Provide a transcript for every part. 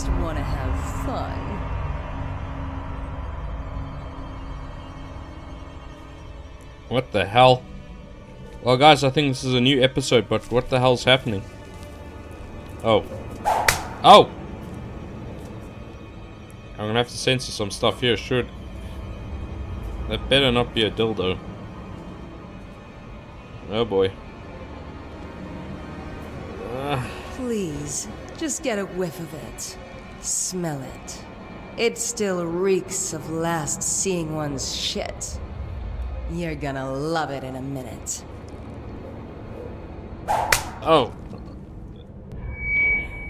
just want to have fun. What the hell? Well, guys, I think this is a new episode, but what the hell's happening? Oh. Oh! I'm gonna have to censor some stuff here, should. That better not be a dildo. Oh boy. Uh, Please, just get a whiff of it. Smell it. It still reeks of last seeing one's shit. You're gonna love it in a minute. oh.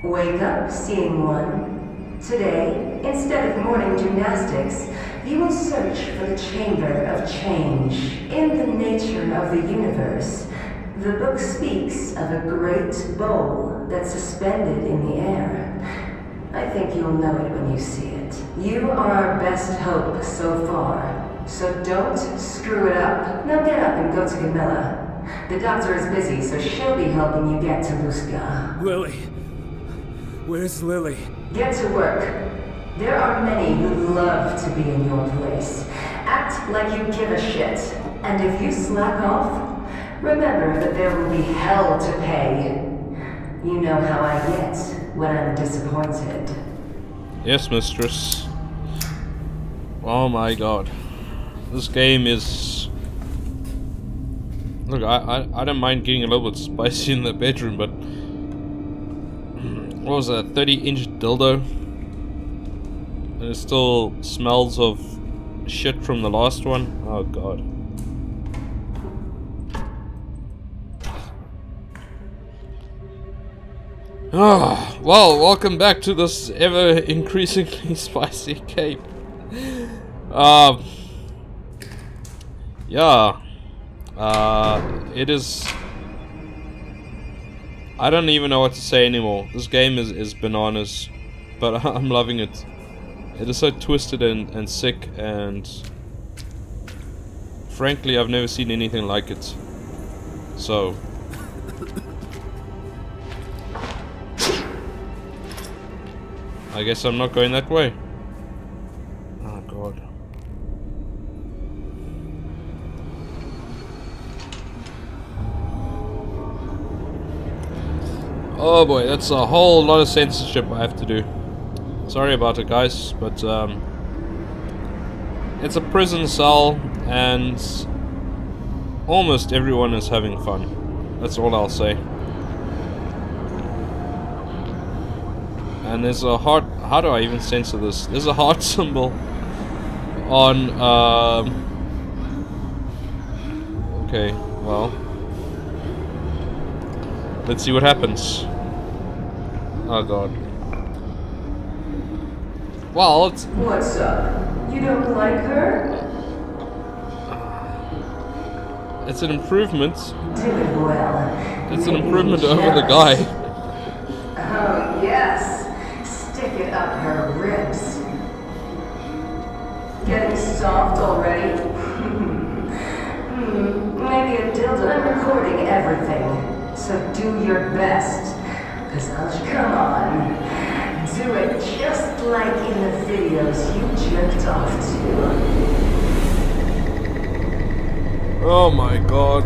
Wake up, seeing one. Today, instead of morning gymnastics, you will search for the Chamber of Change. In the nature of the universe, the book speaks of a great bowl that's suspended in the air. I think you'll know it when you see it. You are our best hope so far, so don't screw it up. Now get up and go to Camilla. The doctor is busy, so she'll be helping you get to Lustka. Lily. Where's Lily? Get to work. There are many who'd love to be in your place. Act like you give a shit. And if you slack off, remember that there will be hell to pay. You know how I get when I'm disappointed. Yes, mistress. Oh my god. This game is... Look, I, I, I don't mind getting a little bit spicy in the bedroom, but... What was that, 30 inch dildo? And it still smells of shit from the last one? Oh god. Ah, well, welcome back to this ever increasingly spicy cape. Um, yeah, uh, it is. I don't even know what to say anymore. This game is, is bananas, but I'm loving it. It is so twisted and, and sick, and frankly, I've never seen anything like it. So, I guess I'm not going that way. Oh god. Oh boy, that's a whole lot of censorship I have to do. Sorry about it guys, but um, it's a prison cell and almost everyone is having fun. That's all I'll say. And there's a heart how do I even censor this there's a heart symbol on um okay well let's see what happens oh god well it's What's up? You don't like her? it's an improvement well. it's an improvement over the guy Soft already? hmm, maybe dildo. I'm recording everything. So do your best. Cause I'll come on. Do it just like in the videos you jerked off to. oh my god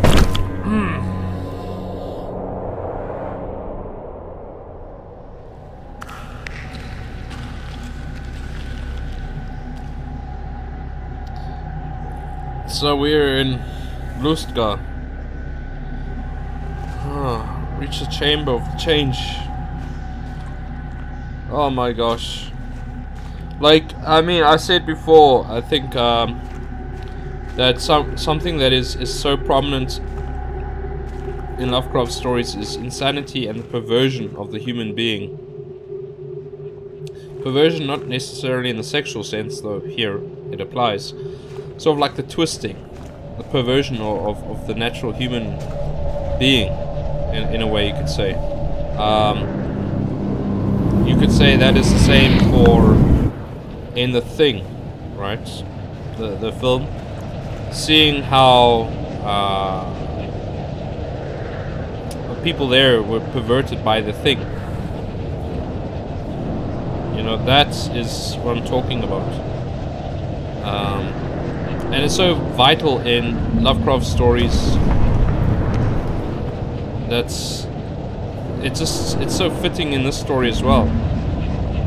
So we're in Lustka. Ah, reach the chamber of change. Oh my gosh. Like, I mean, I said before, I think um, that some something that is, is so prominent in Lovecraft stories is insanity and the perversion of the human being. Perversion not necessarily in the sexual sense, though here it applies. Sort of like the twisting, the perversion of, of, of the natural human being, in, in a way you could say. Um, you could say that is the same for in the thing, right? The the film, seeing how uh, people there were perverted by the thing. You know, that is what I'm talking about. Um, and it's so vital in Lovecraft stories. That's it's just it's so fitting in this story as well.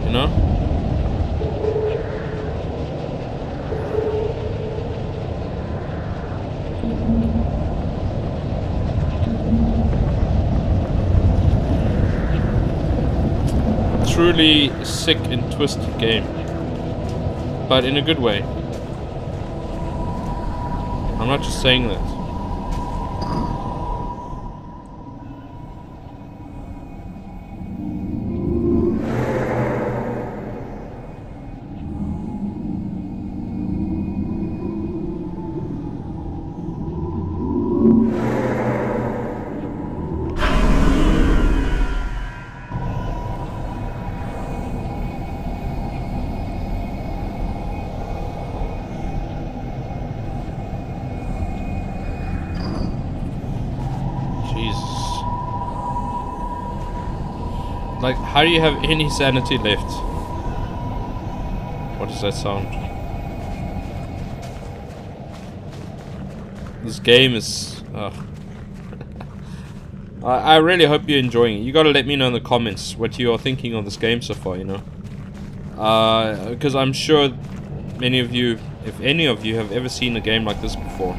You know? truly sick and twisted game. But in a good way. I'm not just saying that. Like, how do you have any sanity left? What does that sound? This game is... I, I really hope you're enjoying it. You gotta let me know in the comments what you are thinking of this game so far, you know? Because uh, I'm sure many of you, if any of you, have ever seen a game like this before.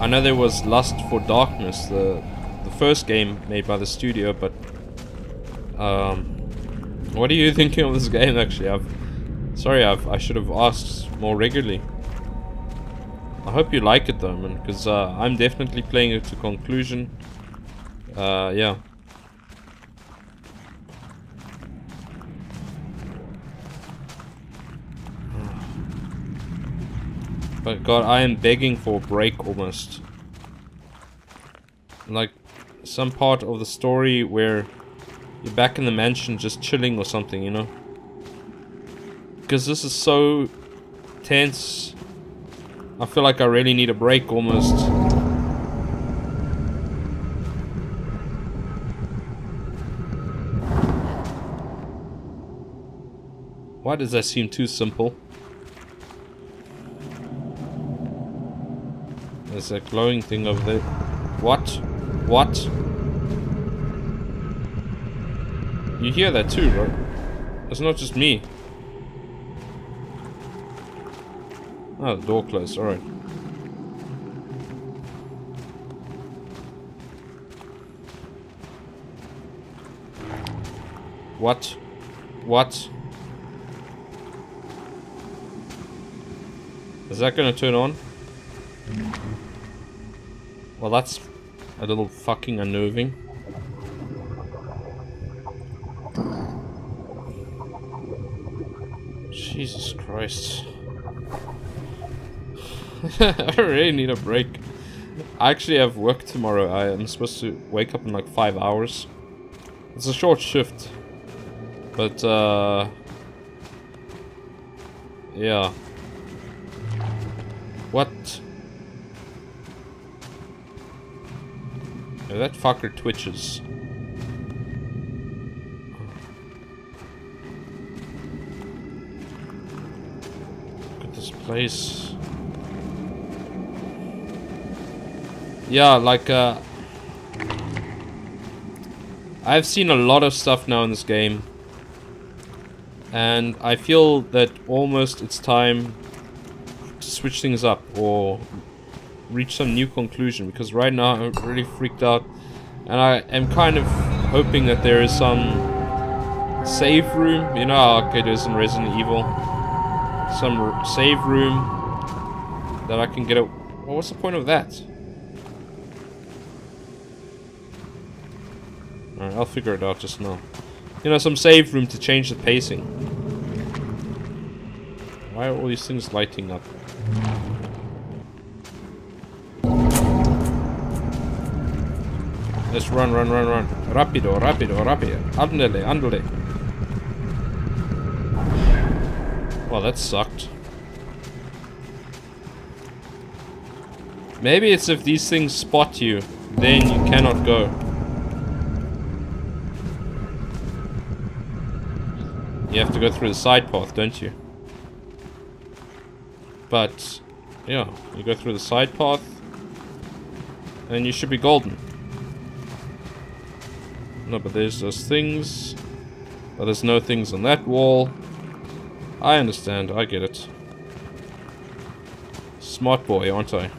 I know there was Lust for Darkness, the, the first game made by the studio, but um, what are you thinking of this game actually? I've, sorry, I've, I should have asked more regularly. I hope you like it though, man, because uh, I'm definitely playing it to conclusion. Uh, yeah. But god, I am begging for a break almost. Like, some part of the story where you're back in the mansion just chilling or something, you know? Because this is so tense. I feel like I really need a break almost. Why does that seem too simple? There's a glowing thing over there. What? What? You hear that too, right? It's not just me. Oh, the door closed, alright. What? What? Is that gonna turn on? Well, that's a little fucking unnerving. Jesus Christ. I really need a break. I actually have work tomorrow. I am supposed to wake up in like five hours. It's a short shift. But, uh... Yeah. What? Yeah, that fucker twitches. Place. Yeah, like, uh... I've seen a lot of stuff now in this game. And I feel that almost it's time to switch things up or reach some new conclusion because right now I'm really freaked out and I am kind of hoping that there is some save room, you know it is in Resident Evil some save room that I can get a... Well, what's the point of that? Alright, I'll figure it out just now. You know, some save room to change the pacing. Why are all these things lighting up? Let's run, run, run, run. Rapido, rapido, rapido. Andale, andale. Well, that sucked. Maybe it's if these things spot you, then you cannot go. You have to go through the side path, don't you? But, yeah, you go through the side path, and you should be golden. No, but there's those things. But there's no things on that wall. I understand, I get it. Smart boy, aren't I?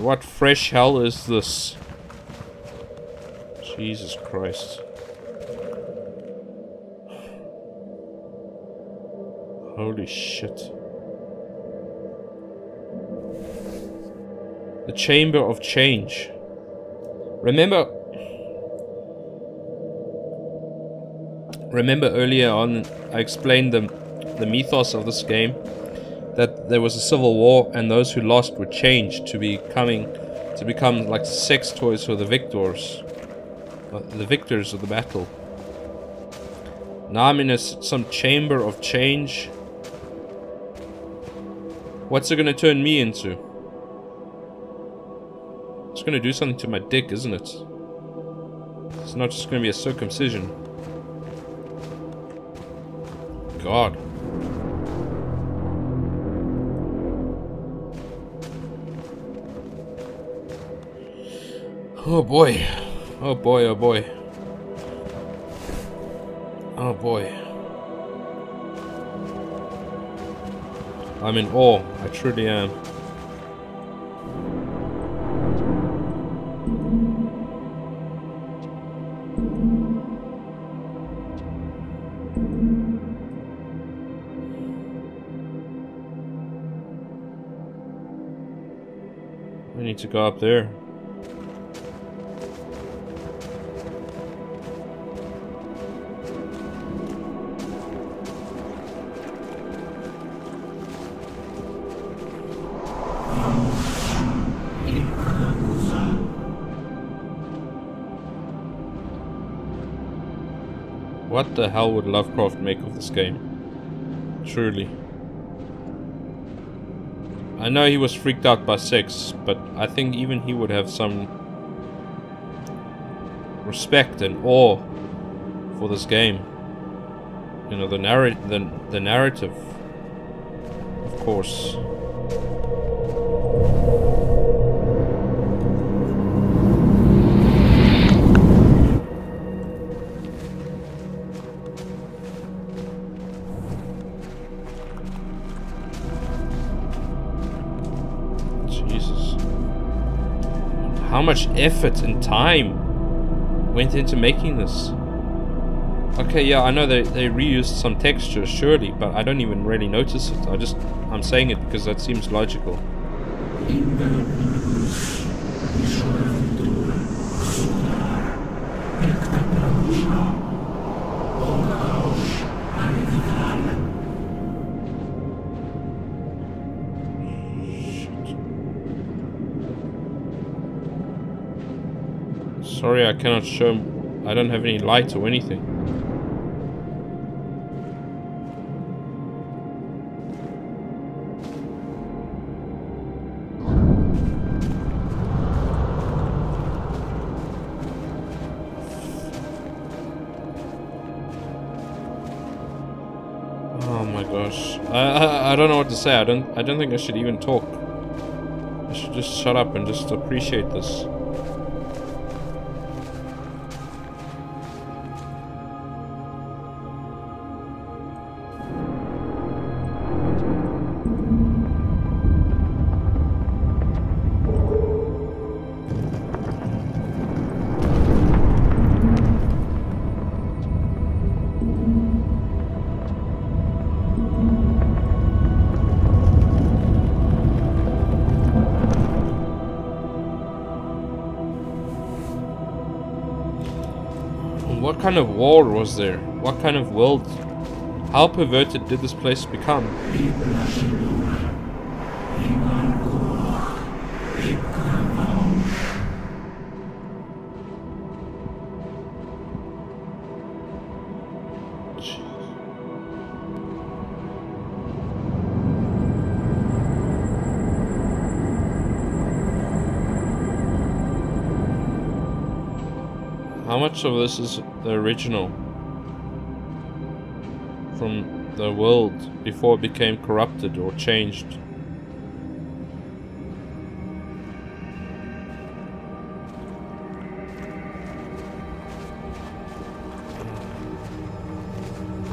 What fresh hell is this? Jesus Christ. Holy shit. The Chamber of Change. Remember... Remember earlier on I explained the, the mythos of this game? That there was a civil war and those who lost would change to becoming to become like sex toys for the victors. Uh, the victors of the battle. Now I'm in a, some chamber of change. What's it gonna turn me into? It's gonna do something to my dick, isn't it? It's not just gonna be a circumcision. God. Oh boy. Oh boy, oh boy. Oh boy. I'm in awe. I truly am. We need to go up there. What the hell would Lovecraft make of this game? Truly. I know he was freaked out by sex, but I think even he would have some respect and awe for this game. You know, the narr the, the narrative, of course. How much effort and time went into making this? Okay, yeah, I know they, they reused some textures, surely, but I don't even really notice it. I just, I'm saying it because that seems logical. Sorry, I cannot show. I don't have any lights or anything. Oh my gosh. I, I I don't know what to say. I don't I don't think I should even talk. I should just shut up and just appreciate this. War was there? What kind of world? How perverted did this place become? How much of this is the original? From the world before it became corrupted or changed?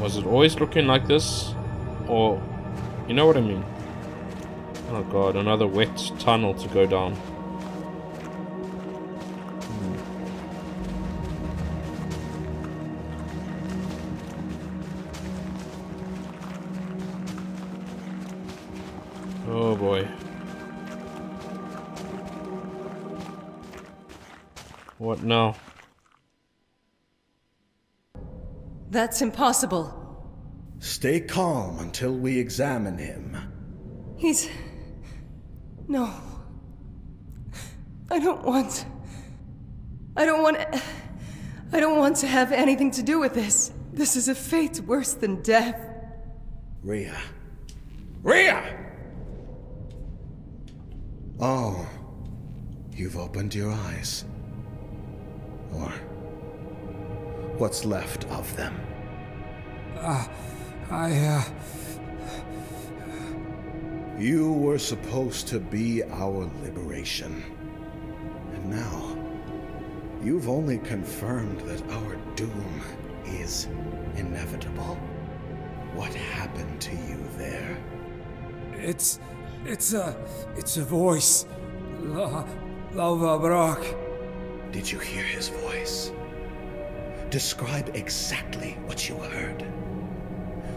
Was it always looking like this? Or, you know what I mean? Oh god, another wet tunnel to go down. What now? That's impossible. Stay calm until we examine him. He's. No. I don't want. I don't want. I don't want to have anything to do with this. This is a fate worse than death. Rhea. Rhea! Oh, you've opened your eyes. Or what's left of them. I, uh. You were supposed to be our liberation. And now, you've only confirmed that our doom is inevitable. What happened to you there? It's. It's a. It's a voice. La. Lalva Brock. Did you hear his voice? Describe exactly what you heard.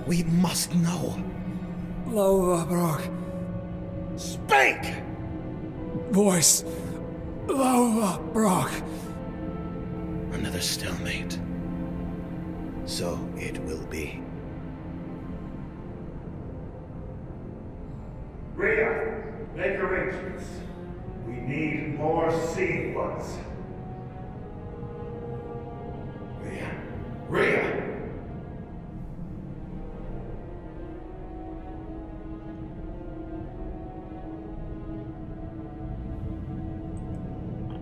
We must know. Lalva Brock. Speak! Voice. Lalva Brock. Another stalemate. So it will be. Rhea, make arrangements. We need more seeing ones. Rhea!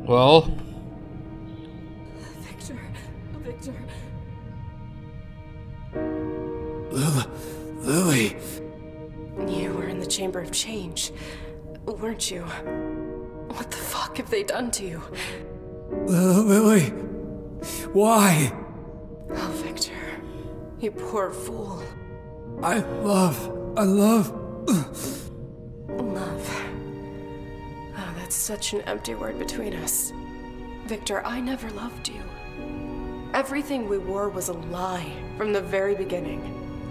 Well, Victor, Victor. Lil- Lily. You were in the Chamber of Change, weren't you? What the fuck have they done to you? Lil- Lily. Why? You poor fool. I love. I love. Love. Oh, that's such an empty word between us. Victor, I never loved you. Everything we were was a lie from the very beginning.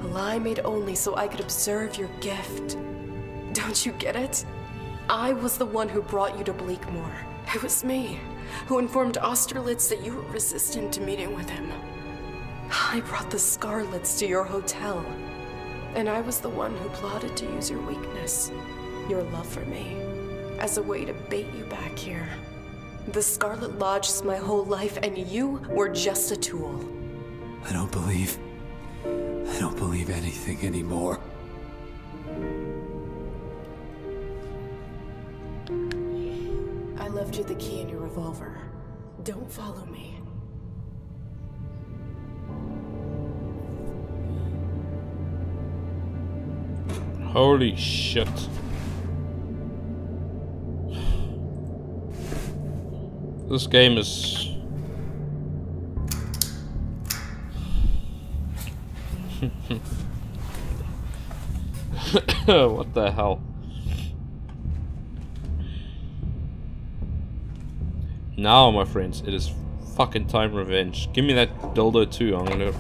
A lie made only so I could observe your gift. Don't you get it? I was the one who brought you to Bleakmore. It was me who informed Austerlitz that you were resistant to meeting with him. I brought the Scarlets to your hotel. And I was the one who plotted to use your weakness, your love for me, as a way to bait you back here. The Scarlet Lodge is my whole life, and you were just a tool. I don't believe. I don't believe anything anymore. I left you the key in your revolver. Don't follow me. Holy shit. This game is... what the hell? Now, my friends, it is fucking time revenge. Give me that dildo too. I'm gonna.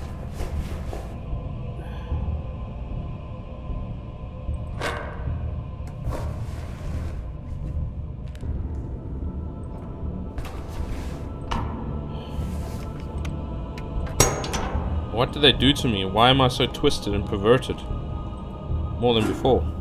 They do to me? Why am I so twisted and perverted? More than before.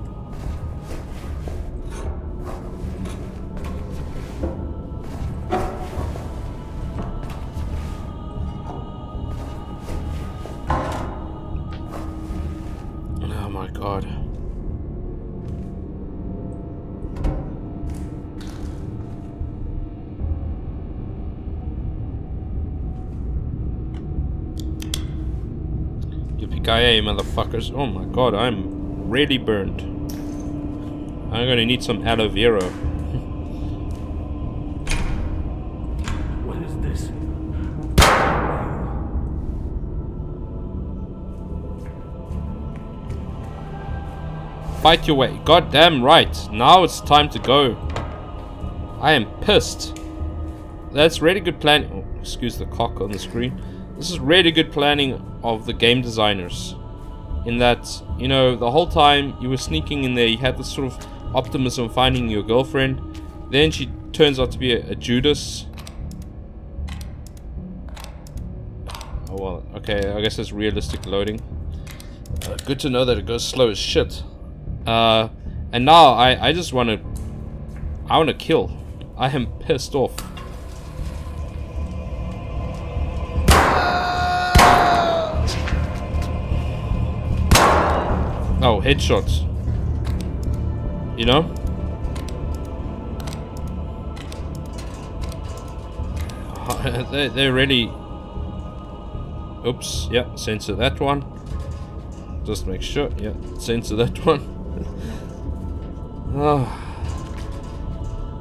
Yippee-ki-yay, motherfuckers. Oh my god, I'm really burned. I'm gonna need some aloe vera. What is this? Fight your way. Goddamn right. Now it's time to go. I am pissed. That's really good planning. Oh, excuse the cock on the screen. This is really good planning of the game designers. In that, you know, the whole time you were sneaking in there, you had this sort of optimism finding your girlfriend. Then she turns out to be a, a Judas. Oh well, okay, I guess that's realistic loading. Uh, good to know that it goes slow as shit. Uh, and now I, I just want to, I want to kill. I am pissed off. Oh, headshots. You know? they—they're really... Oops, yeah, censor that one. Just make sure, yeah, censor that one. oh.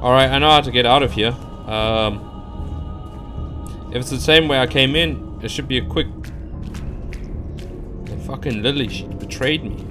Alright, I know how to get out of here. Um, if it's the same way I came in, it should be a quick... Fucking Lily, she betrayed me.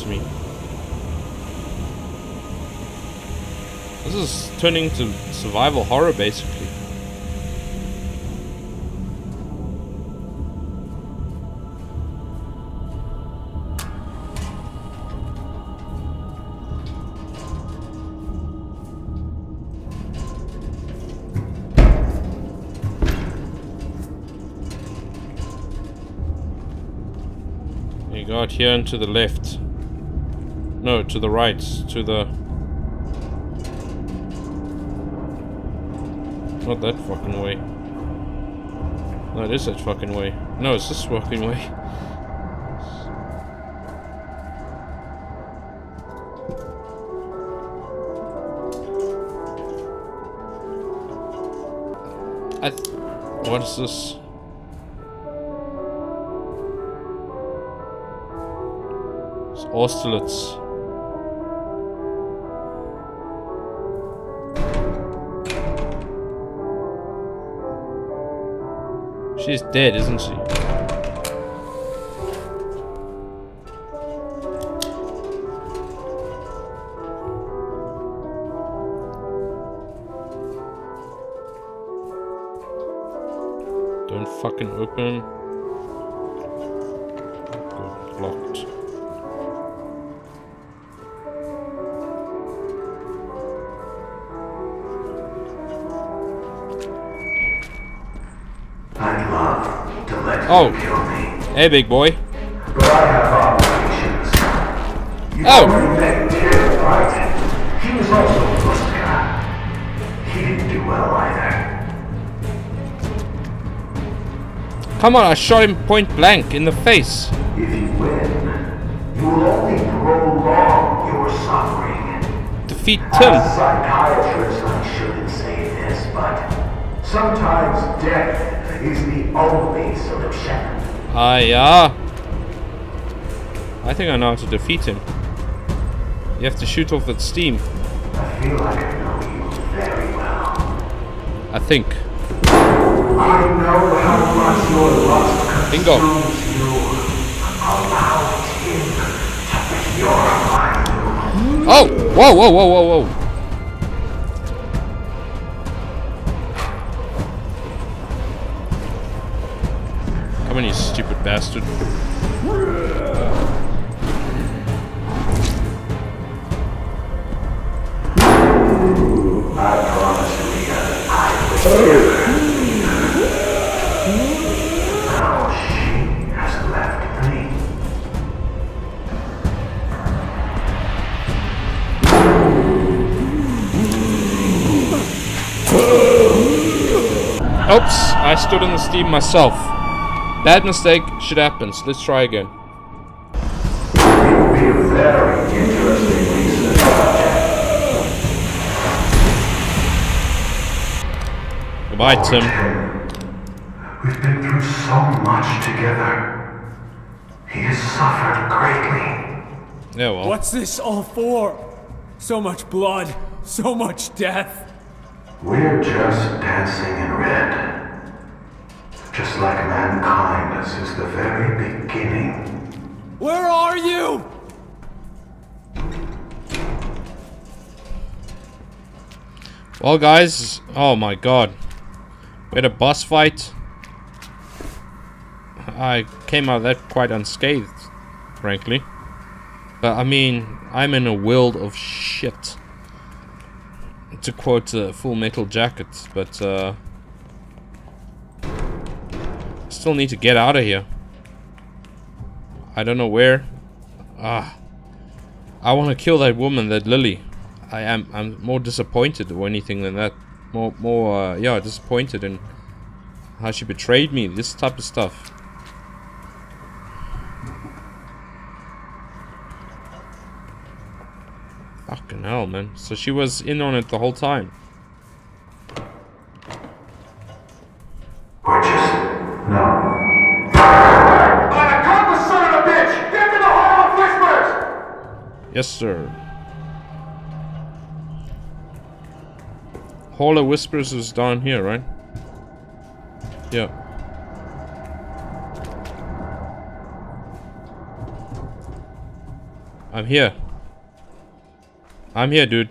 To me? This is turning to survival horror, basically. You go out here and to the left. No, to the right. To the... Not that fucking way. No, it is that fucking way. No, it's this fucking way. I what is this? Austerlitz. She's dead, isn't she? Don't fucking open. Locked. Oh. Hey, big boy. but I have Oh. He was. He didn't do well either. Come on, I shot him point blank in the face. If you win, you will only prolong your suffering. Defeat As Tim. a psychiatrist, I shouldn't say this, but Sometimes death the only solution. Ah, yeah. I think I know how to defeat him. You have to shoot off that steam. I feel like I know you very well. I think. I know how much your lust Bingo. you. Allow to purify you. Oh! Whoa, whoa, whoa, whoa, whoa. Come on, you stupid bastard. Oops, I stood in the steam myself. Bad mistake, shit happens. Let's try again. It will be a very interesting research project. Goodbye, Tim. We've been through so much together. He has suffered greatly. Yeah, well. What's this all for? So much blood, so much death. We're just dancing in red. Just like mankind since the very beginning. Where are you? Well, guys. Oh my god. We had a boss fight. I came out of that quite unscathed, frankly. But I mean, I'm in a world of shit. To quote uh, Full Metal Jacket, but uh, still need to get out of here. I don't know where. Ah, I want to kill that woman, that Lily. I am. I'm more disappointed or anything than that. More, more. Uh, yeah, disappointed in how she betrayed me. This type of stuff. Fucking hell, man. So she was in on it the whole time. Yes, sir. Hall of Whispers is down here, right? Yeah. I'm here. I'm here, dude.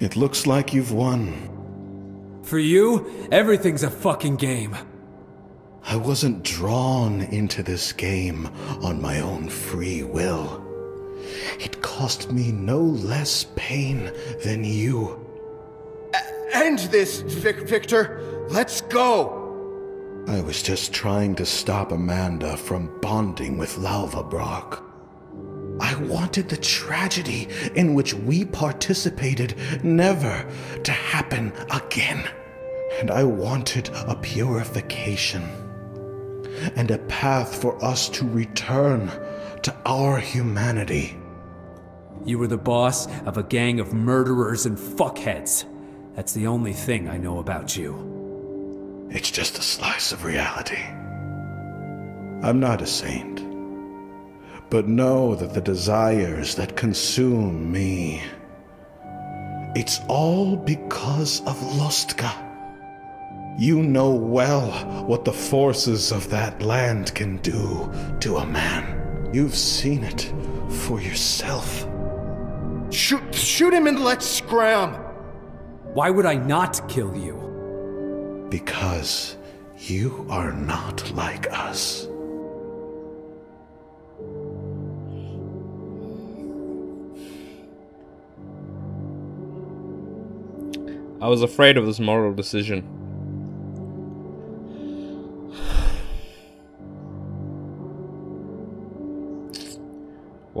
It looks like you've won. For you, everything's a fucking game. I wasn't drawn into this game on my own free will. It cost me no less pain than you. End this, Vic- Victor. Let's go. I was just trying to stop Amanda from bonding with Lalva Brock. I wanted the tragedy in which we participated never to happen again. And I wanted a purification and a path for us to return to our humanity. You were the boss of a gang of murderers and fuckheads. That's the only thing I know about you. It's just a slice of reality. I'm not a saint, but know that the desires that consume me, it's all because of Lustka. You know well what the forces of that land can do to a man. You've seen it for yourself. Shoot, shoot him and let's scram. Why would I not kill you? Because you are not like us. I was afraid of this moral decision.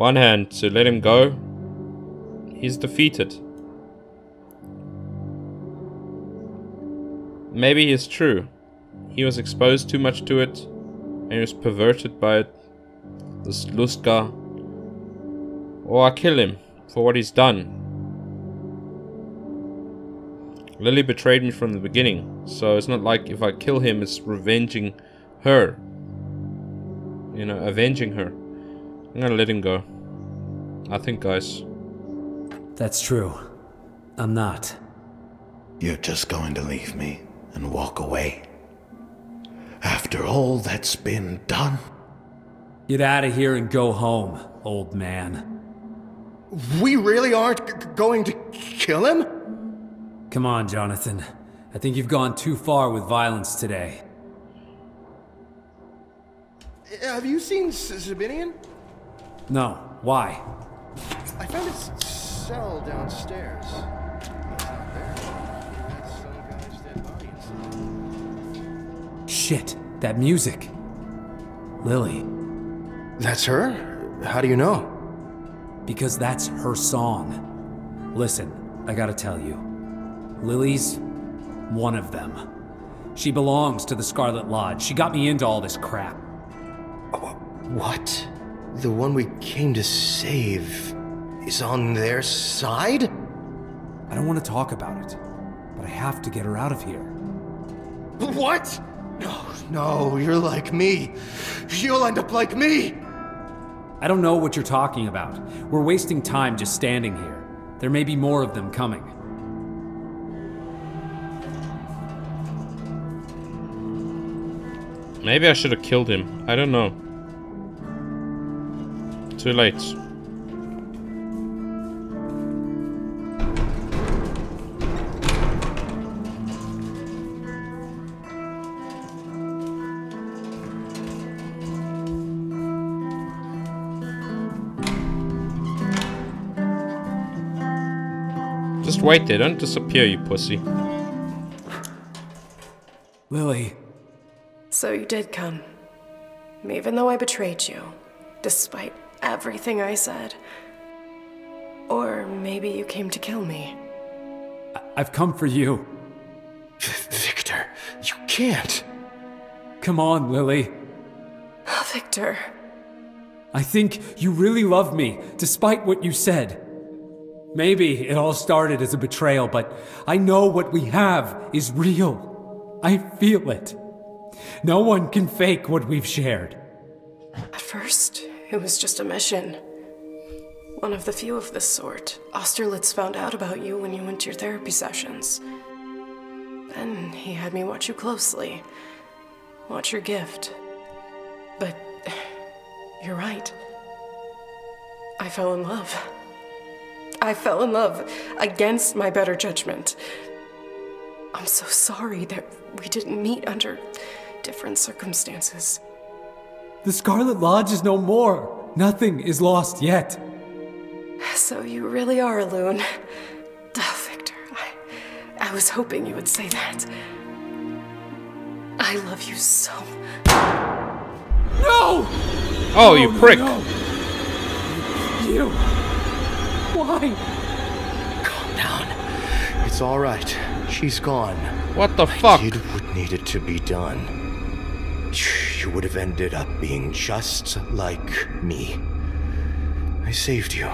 One hand to let him go. He's defeated. Maybe it's true. He was exposed too much to it, and he was perverted by it. This Lustka. Or I kill him for what he's done. Lily betrayed me from the beginning, so it's not like if I kill him, it's revenging her. You know, avenging her. I'm gonna let him go. I think, guys. That's true. I'm not. You're just going to leave me and walk away? After all that's been done? Get out of here and go home, old man. We really aren't g- going to kill him? Come on, Jonathan. I think you've gone too far with violence today. Eh, have you seen S- Sabinian? No. Why? I found his cell downstairs. He's not there. That's some guy's dead body inside. Shit, that music. Lily, That's her? How do you know? because that's her song. Listen, I gotta tell you. Lily's one of them. She belongs to the Scarlet Lodge. She got me into all this crap. What? The one we came to save is on their side? I don't want to talk about it, but I have to get her out of here. What? No, no, you're like me. You'll end up like me. I don't know what you're talking about. We're wasting time just standing here. There may be more of them coming. Maybe I should have killed him. I don't know. Too late. Just wait there, don't disappear, you pussy. Lily, So you did come. Even though I betrayed you, despite everything I said. Or maybe you came to kill me. I've come for you. Victor, you can't. Come on, Lily. Oh, Victor, I think you really love me, despite what you said. Maybe it all started as a betrayal, but I know what we have is real. I feel it. No one can fake what we've shared. at first, it was just a mission. One of the few of this sort. Austerlitz found out about you when you went to your therapy sessions. Then he had me watch you closely. Watch your gift. But you're right. I fell in love. I fell in love against my better judgment. I'm so sorry that we didn't meet under different circumstances. The Scarlet Lodge is no more. Nothing is lost yet. So you really are a loon. Oh, Victor, I, I was hoping you would say that. I love you so. No! Oh, you no, prick! no. You. Why? Calm down. It's all right. She's gone. What the fuck? I Did what needed to be done. You would have ended up being just like me. I saved you.